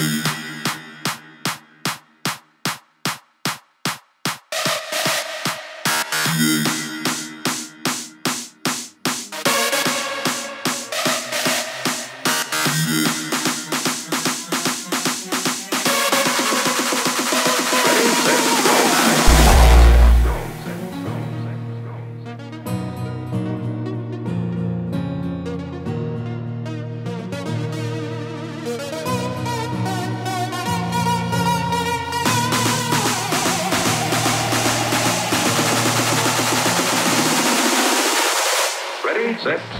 Peace. Set,